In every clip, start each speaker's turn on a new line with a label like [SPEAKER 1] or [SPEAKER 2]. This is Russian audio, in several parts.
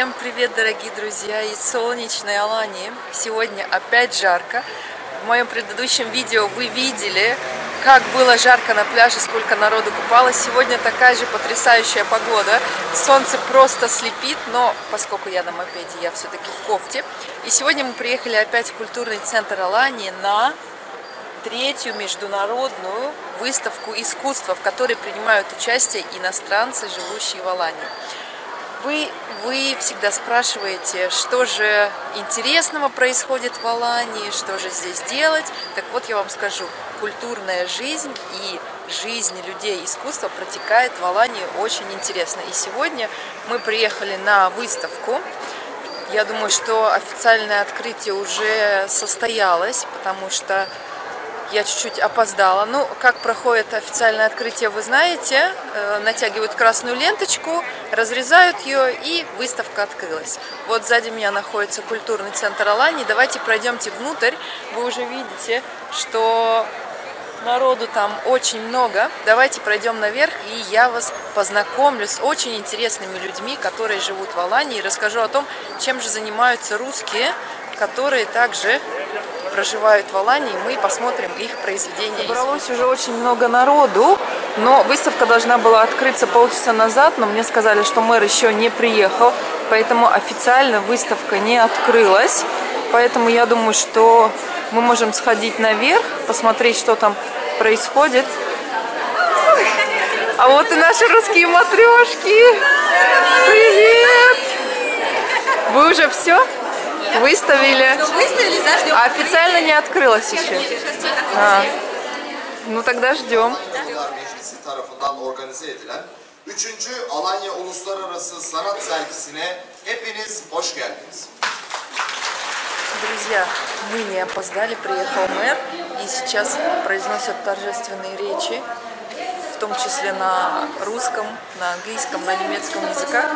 [SPEAKER 1] Всем привет, дорогие друзья, из солнечной Алании. Сегодня опять жарко. В моем предыдущем видео вы видели, как было жарко на пляже, сколько народу купалось. Сегодня такая же потрясающая погода. Солнце просто слепит, но поскольку я на мопеде, я все-таки в кофте. И сегодня мы приехали опять в культурный центр Алании на третью международную выставку искусства, в которой принимают участие иностранцы, живущие в Алании. Вы, вы всегда спрашиваете, что же интересного происходит в Алании, что же здесь делать. Так вот я вам скажу, культурная жизнь и жизнь людей искусства протекает в Алании очень интересно. И сегодня мы приехали на выставку. Я думаю, что официальное открытие уже состоялось, потому что я чуть-чуть опоздала. Ну, как проходит официальное открытие, вы знаете. Э, натягивают красную ленточку, разрезают ее, и выставка открылась. Вот сзади меня находится культурный центр Алании. Давайте пройдемте внутрь. Вы уже видите, что народу там очень много. Давайте пройдем наверх, и я вас познакомлю с очень интересными людьми, которые живут в Алании, и расскажу о том, чем же занимаются русские, которые также проживают в Алании, мы посмотрим их произведения. Собралось уже очень много народу, но выставка должна была открыться полчаса назад, но мне сказали, что мэр еще не приехал, поэтому официально выставка не открылась. Поэтому я думаю, что мы можем сходить наверх, посмотреть, что там происходит. А вот и наши русские матрешки. Привет! Вы уже все? Выставили.
[SPEAKER 2] Ну, выставили, заждем.
[SPEAKER 1] А официально не открылось еще. А. Ну тогда ждем.
[SPEAKER 3] Meclisi tarafından organize edilen 3. Alanya Uluslararası Sanat Sergisi'ne hepiniz hoş geldiniz.
[SPEAKER 1] Друзья, мы не опоздали, приехал мэр и сейчас произносят торжественные речи, в том числе на русском, на английском, на немецком языках.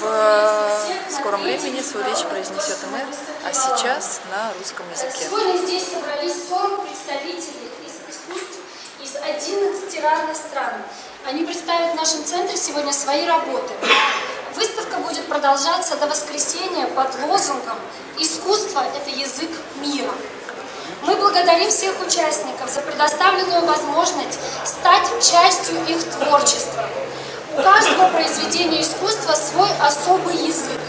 [SPEAKER 1] В э, скором времени свою речь произнесет мэр, а сейчас на русском языке.
[SPEAKER 4] Сегодня здесь собрались 40 представителей из искусств из 11 разных стран. Они представят в нашем центре сегодня свои работы. Выставка будет продолжаться до воскресенья под лозунгом «Искусство – это язык мира». Мы благодарим всех участников за предоставленную возможность стать частью их творчества. У каждого произведения искусства свой особый язык,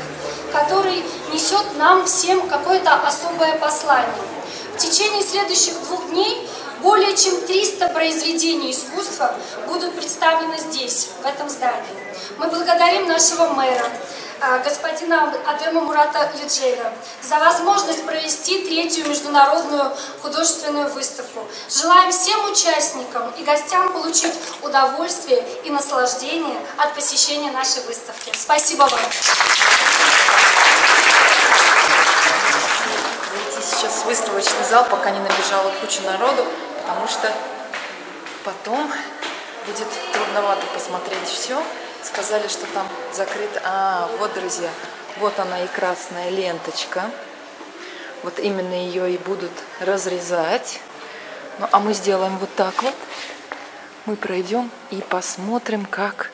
[SPEAKER 4] который несет нам всем какое-то особое послание. В течение следующих двух дней более чем 300 произведений искусства будут представлены здесь, в этом здании. Мы благодарим нашего мэра, господина Адема Мурата Юджеева, за возможность провести третью международную художественную выставку. Желаем всем участникам и гостям получить удовольствие и наслаждение от посещения нашей выставки. Спасибо вам.
[SPEAKER 1] Зайти сейчас в выставочный зал, пока не набежала куча народу, потому что потом будет трудновато посмотреть все. Сказали, что там закрыто. А, вот, друзья, вот она и красная ленточка. Вот именно ее и будут разрезать. Ну, а мы сделаем вот так вот. Мы пройдем и посмотрим, как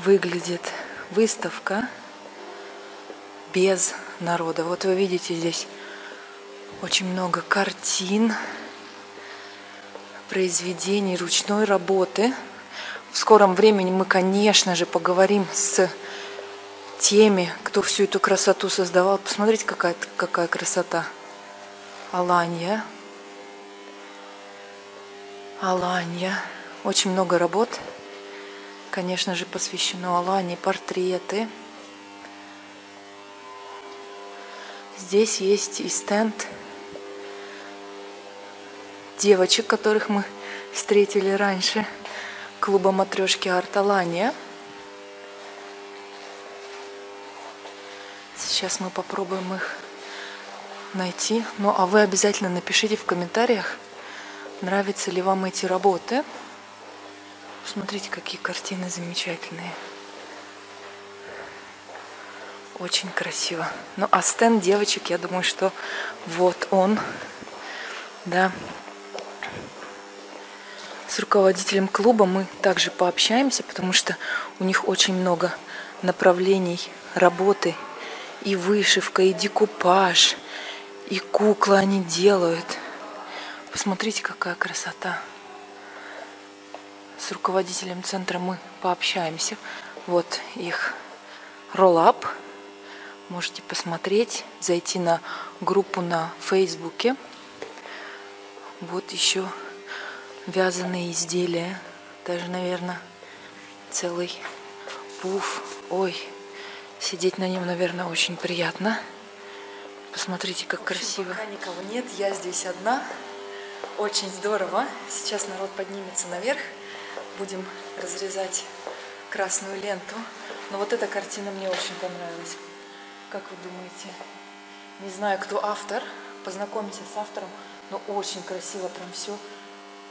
[SPEAKER 1] выглядит выставка без народа. Вот вы видите здесь очень много картин, произведений ручной работы. В скором времени мы, конечно же, поговорим с теми, кто всю эту красоту создавал. Посмотрите, какая, какая красота. Аланья. Аланья. Очень много работ, конечно же, посвящено Алане, портреты. Здесь есть и стенд девочек, которых мы встретили раньше, клуба матрешки Арт Алания. Сейчас мы попробуем их найти. Ну, а вы обязательно напишите в комментариях, нравятся ли вам эти работы. Смотрите, какие картины замечательные. Очень красиво. Ну, а стенд девочек, я думаю, что вот он. Да. С руководителем клуба мы также пообщаемся, потому что у них очень много направлений работы. И вышивка, и декупаж, и куклы они делают. Посмотрите, какая красота. С руководителем центра мы пообщаемся. Вот их роллап. Можете посмотреть, зайти на группу на Фейсбуке. Вот еще вязаные изделия. Даже, наверное, целый пуф. Ой, сидеть на нем, наверное, очень приятно. Посмотрите, как красиво. Пока никого нет, я здесь одна. Очень здорово. Сейчас народ поднимется наверх. Будем разрезать красную ленту. Но вот эта картина мне очень понравилась. Как вы думаете? Не знаю, кто автор. Познакомимся с автором. Но очень красиво прям все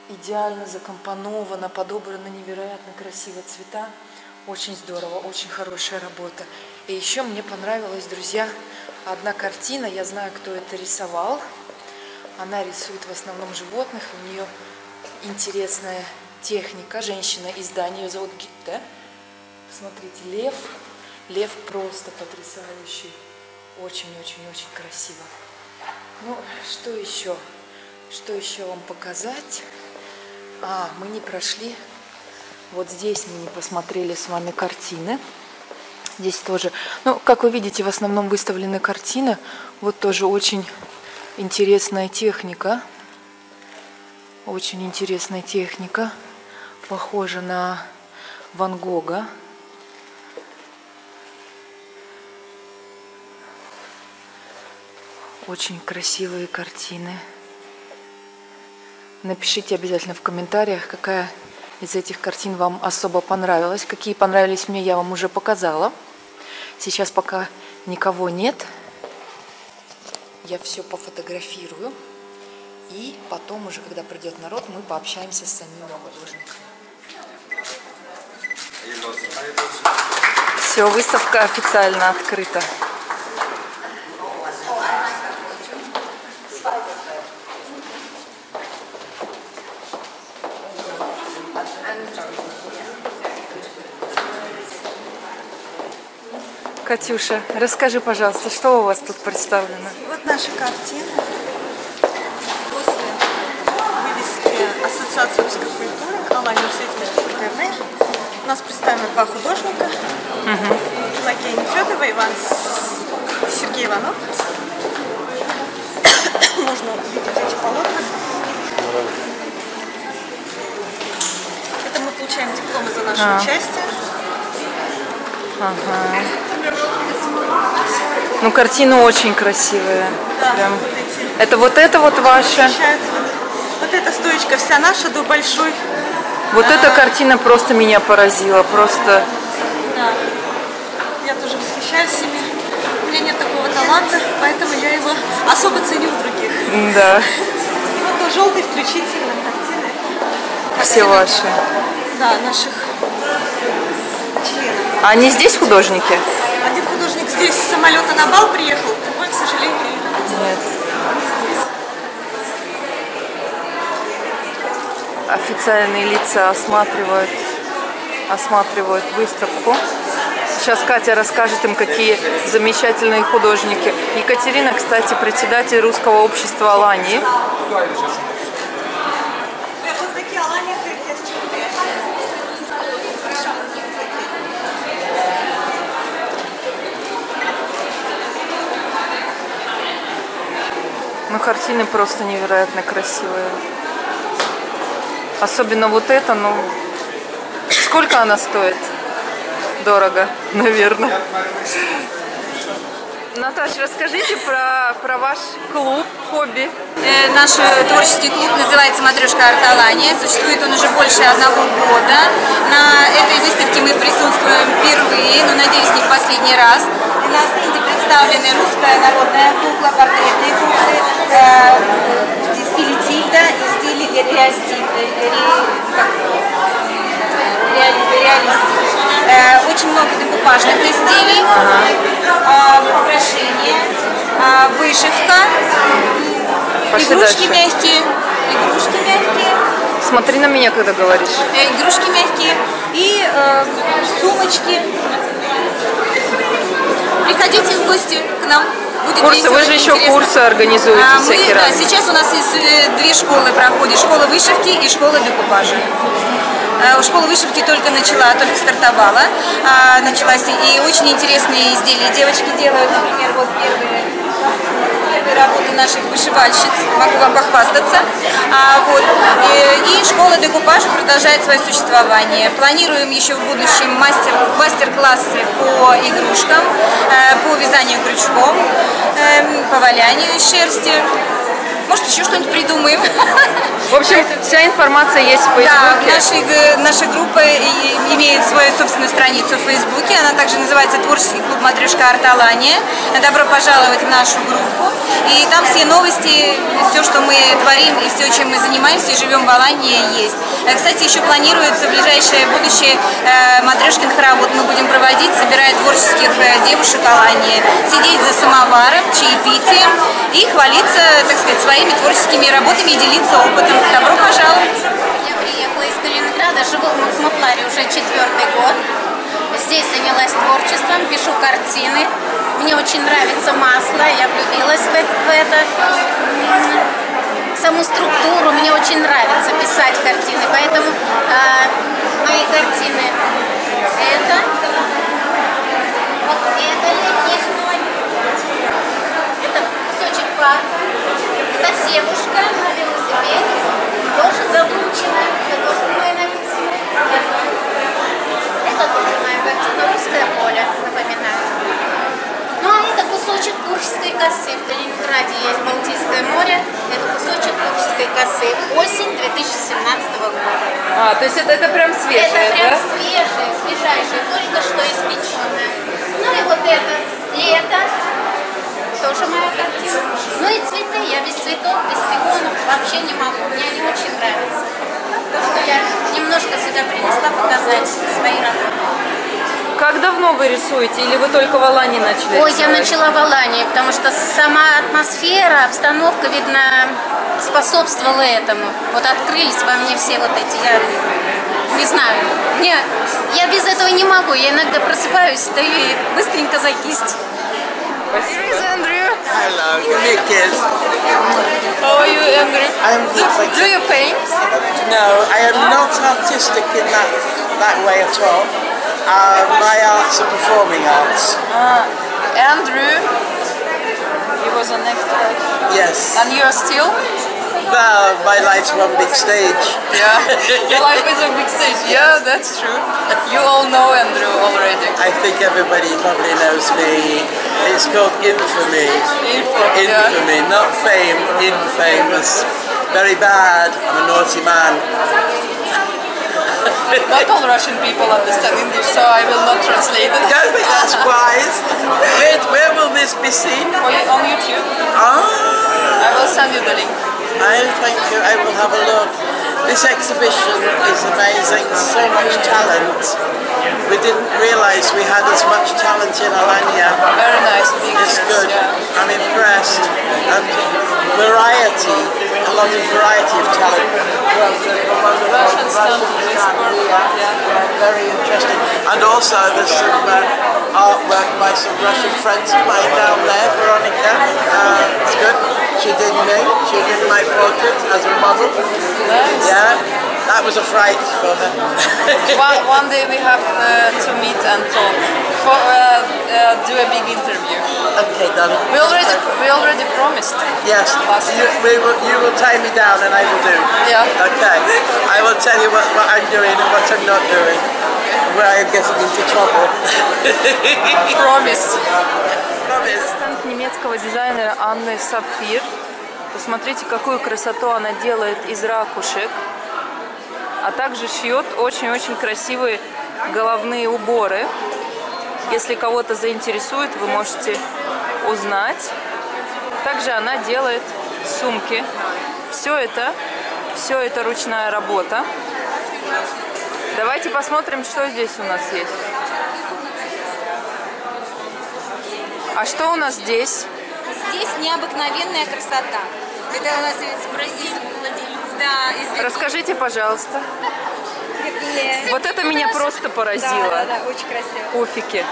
[SPEAKER 1] идеально закомпоновано, подобрано невероятно красиво цвета. Очень здорово, очень хорошая работа. И еще мне понравилась, друзья, одна картина. Я знаю, кто это рисовал. Она рисует в основном животных. У нее интересная техника. Женщина из Дании, ее зовут Гитте. Посмотрите, лев. Лев просто потрясающий. Очень-очень-очень красиво. Ну, что еще? Что еще вам показать? А, мы не прошли. Вот здесь мы не посмотрели с вами картины. Здесь тоже, ну, как вы видите, в основном выставлены картины. Вот тоже очень интересная техника. Очень интересная техника. Похожа на Ван Гога. Очень красивые картины. Напишите обязательно в комментариях, какая из этих картин вам особо понравилась. Какие понравились мне, я вам уже показала. Сейчас пока никого нет. Я все пофотографирую. И потом уже, когда придет народ, мы пообщаемся с самими художниками. Все, выставка официально открыта. Катюша, расскажи, пожалуйста, что у вас тут представлено?
[SPEAKER 2] Вот наша картина. После вывески Ассоциации русской культуры Алла университет ТВ у нас представлены два художника. Угу. Пелагея Нефедова, Иван Сергей Иванов. Можно увидеть эти полотна. Это мы получаем дипломы за наше
[SPEAKER 1] А.
[SPEAKER 2] участие.
[SPEAKER 1] Ага. Ну, картины очень красивые.
[SPEAKER 2] Да,
[SPEAKER 1] Прям. Это вот это вот ваша.
[SPEAKER 2] Вот эта стоечка вся наша до большой.
[SPEAKER 1] Вот эта картина просто меня поразила. Просто
[SPEAKER 2] Да. Я тоже восхищаюсь ими. У меня нет такого таланта, поэтому я его особо ценю в других.
[SPEAKER 1] да,
[SPEAKER 2] И вот то желтый включительно картины.
[SPEAKER 1] все ваши.
[SPEAKER 2] Да, наших членов.
[SPEAKER 1] А они здесь художники?
[SPEAKER 2] Один художник здесь с самолета на бал приехал, другой, к сожалению,
[SPEAKER 1] Нет. Официальные лица осматривают, осматривают выставку. Сейчас Катя расскажет им, какие замечательные художники. Екатерина, кстати, председатель Русского общества Алании.
[SPEAKER 2] Вот такие Алания Кыргызчик.
[SPEAKER 1] Ну, картины просто невероятно красивые. Особенно вот эта, ну... Сколько она стоит? Дорого, наверное. Наташа, расскажите про, про ваш клуб, хобби.
[SPEAKER 5] Э, Наш э, творческий клуб называется «Матрешка Арталания». Существует он уже больше одного года. На этой выставке мы присутствуем впервые, но, надеюсь, не в последний раз. И на стенде представлены русская народная кукла, портретные куклы, э, в стиле Тильда и в стиле реалисти- э, реалистик. Э, Очень много декупажных изделий, э, украшения, э, вышивка,
[SPEAKER 1] Пошли
[SPEAKER 5] игрушки
[SPEAKER 1] дальше.
[SPEAKER 5] мягкие, игрушки мягкие,
[SPEAKER 1] Смотри на меня, когда говоришь.
[SPEAKER 5] э, игрушки мягкие и э, сумочки. Приходите в гости к нам. Будет
[SPEAKER 1] Курсы,
[SPEAKER 5] весело
[SPEAKER 1] вы же еще
[SPEAKER 5] интересно.
[SPEAKER 1] курсы организуете
[SPEAKER 5] А, мы,
[SPEAKER 1] всякие
[SPEAKER 5] да, сейчас у нас есть э, две школы проходят. Школа вышивки и школа декупажа. Э, Школа вышивки только начала, только стартовала. а, Началась и очень интересные изделия девочки делают. Например, вот первые первые работы наших вышивальщиц, могу вам похвастаться. А, вот. И, школа декупажа продолжает свое существование. Планируем еще в будущем мастер, мастер-классы по игрушкам, э, по вязанию крючком, эм, по валянию из шерсти. Может, еще что-нибудь придумаем.
[SPEAKER 1] В общем, вся информация есть в
[SPEAKER 5] Да,
[SPEAKER 1] Фейсбуке.
[SPEAKER 5] наша, г- наша группа имеет свою собственную страницу в Фейсбуке. Она также называется Творческий клуб Матрешка Арталания. Добро пожаловать в нашу группу. И там все новости, все, что мы творим и все, чем мы занимаемся и живем в Алании, есть. Э, Кстати, еще планируется в ближайшее будущее э, матрешкин хоровод мы будем проводить, собирая творческих э, девушек Алании, сидеть за самоваром, чаепитием и хвалиться, так сказать, своими творческими работами и делиться опытом. Добро пожаловать!
[SPEAKER 6] Я приехала из Калининграда, живу в Махматларе уже четвертый год. Здесь занялась творчеством, пишу картины. Мне очень нравится масло, я влюбилась в это. Саму структуру мне очень нравится писать картины, поэтому а, мои картины это, вот это летний сной, это кусочек парка, это девушка на велосипеде, тоже это тоже мой написано. Это тоже моя картина, русское поле, напоминаю. Ну а это кусочек Куршской косы. В Калининграде есть Балтийское море. Это кусочек Куршской косы. Осень 2017 года.
[SPEAKER 1] А, то есть это, это прям свежее,
[SPEAKER 6] это прям
[SPEAKER 1] да?
[SPEAKER 6] свежее, свежайшее, только что испеченное. Ну и вот это лето. Тоже моя картина. Ну и цветы. Я без цветов, без пионов вообще не могу. Мне они очень нравятся. То, что я немножко сюда принесла показать свои работы.
[SPEAKER 1] Как давно вы рисуете? Или вы только в Алане начали
[SPEAKER 6] Ой, я начала в Алании, потому что сама атмосфера, обстановка, видно, способствовала этому. Вот открылись во мне все вот эти, я не знаю, мне, я без этого не могу. Я иногда просыпаюсь, стою и быстренько за кисть.
[SPEAKER 1] Here is Andrew.
[SPEAKER 7] Hello, give me a kiss.
[SPEAKER 1] How are you, Andrew?
[SPEAKER 7] I'm do,
[SPEAKER 1] do you paint?
[SPEAKER 7] No, I am not artistic in that, that way at all. Uh, my arts are performing arts.
[SPEAKER 1] Uh, Andrew, he was an actor.
[SPEAKER 7] Yes.
[SPEAKER 1] And you are still?
[SPEAKER 7] Well, my life's one big stage.
[SPEAKER 1] Yeah. Your life is a big stage. Yeah, that's true. You all know Andrew already.
[SPEAKER 7] I think everybody probably knows me. It's called infamy.
[SPEAKER 1] Yeah.
[SPEAKER 7] Infamy, not fame, infamous. Very bad. I'm a naughty man.
[SPEAKER 1] Not all Russian people understand English, so I will not translate it.
[SPEAKER 7] Don't think that's wise. Where, where will this be seen?
[SPEAKER 1] On on YouTube.
[SPEAKER 7] Ah.
[SPEAKER 1] I will send you the link.
[SPEAKER 7] I thank you. I will have a look. This exhibition is amazing. So much talent. We didn't realise we had as much talent in Alanya.
[SPEAKER 1] Very nice
[SPEAKER 7] It's good.
[SPEAKER 1] Yeah.
[SPEAKER 7] I'm impressed. And variety, a lot of variety of talent.
[SPEAKER 1] Russian stuff, this work, yeah.
[SPEAKER 7] Very interesting. And also there's some uh, artwork by some Russian friends of mine down there, Veronica. Uh, it's good. She did me. She did my portrait as a model.
[SPEAKER 1] Nice.
[SPEAKER 7] Yeah, that was a fright for her.
[SPEAKER 1] One, one day we have uh, to meet and talk. For, uh, uh, do a big interview.
[SPEAKER 7] okay, done.
[SPEAKER 1] We already we already promised.
[SPEAKER 7] Yes, you, we will, you will tie me down and I will do.
[SPEAKER 1] Yeah.
[SPEAKER 7] Okay, I will tell you what, what I'm doing and what I'm not doing. I getting into trouble.
[SPEAKER 1] Promise.
[SPEAKER 7] Promise.
[SPEAKER 1] Стенд немецкого дизайнера Анны Сапфир. Посмотрите, какую красоту она делает из ракушек. А также шьет очень-очень красивые головные уборы. Если кого-то заинтересует, вы можете узнать. Также она делает сумки. Все это, все это ручная работа. Давайте посмотрим, что здесь у нас есть. А что у нас здесь?
[SPEAKER 5] Здесь необыкновенная красота. Это у нас из Бразилии. Да, из
[SPEAKER 1] Расскажите, пожалуйста. Вот это меня просто поразило.
[SPEAKER 5] Да, да, да, очень красиво.
[SPEAKER 1] Пуфики.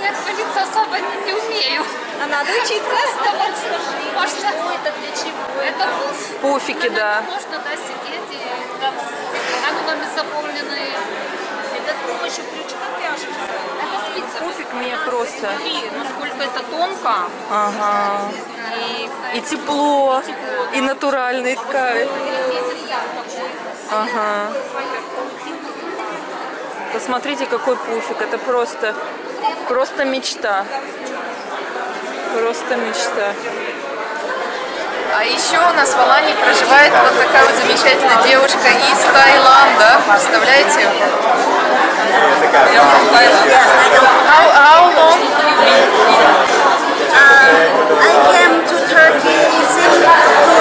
[SPEAKER 4] Нет, молиться особо не, не умею.
[SPEAKER 5] А надо учиться.
[SPEAKER 4] Можно. Это для чего? Это пуф.
[SPEAKER 1] Пуфики, да.
[SPEAKER 4] Можно, да, сидеть и там с гранулами заполненные.
[SPEAKER 5] Это с помощью крючка вяжется.
[SPEAKER 4] Это спица.
[SPEAKER 1] Пуфик мне просто.
[SPEAKER 5] Смотри, насколько это тонко.
[SPEAKER 1] Ага.
[SPEAKER 5] И
[SPEAKER 1] И тепло, и натуральный ткань. Ага. Посмотрите, какой пуфик. Это просто, просто мечта. Просто мечта. А еще у нас в Алании проживает вот такая вот замечательная девушка из Таиланда. Представляете? How, how long?
[SPEAKER 2] I came to Turkey in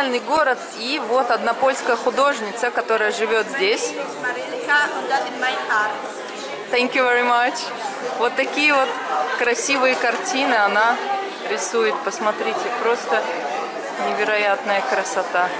[SPEAKER 1] Интернациональный город и вот одна польская художница, которая живет здесь. Thank you very much. Вот такие вот красивые картины она рисует. Посмотрите, просто невероятная красота.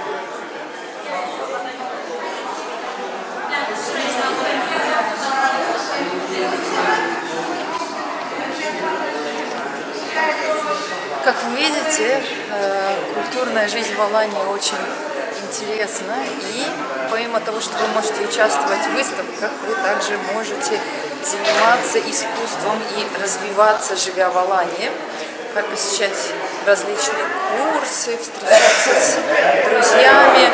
[SPEAKER 1] Как вы видите, э, культурная жизнь в Алании очень интересна. И помимо того, что вы можете участвовать в выставках, вы также можете заниматься искусством и развиваться, живя в Алании, как посещать различные курсы, встречаться с друзьями,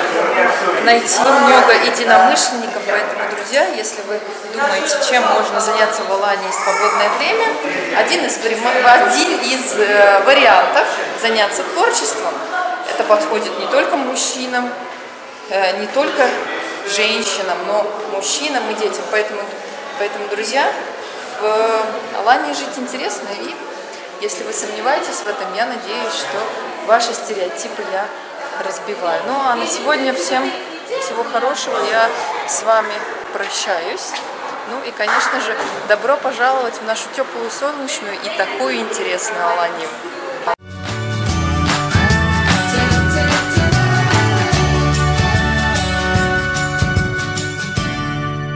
[SPEAKER 1] найти много единомышленников. Поэтому, друзья, если вы думаете, чем можно заняться в Алании в свободное время, один из, один из э, вариантов заняться творчеством. Это подходит не только мужчинам, э, не только женщинам, но мужчинам и детям. Поэтому, поэтому друзья, в Алании жить интересно и если вы сомневаетесь в этом, я надеюсь, что ваши стереотипы я разбиваю. Ну а на сегодня всем всего хорошего. Я с вами прощаюсь. Ну и, конечно же, добро пожаловать в нашу теплую, солнечную и такую интересную Аланию.